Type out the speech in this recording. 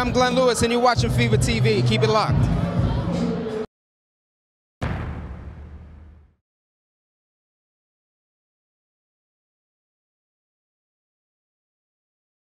I'm Glenn Lewis, and you're watching Fever TV. Keep it locked.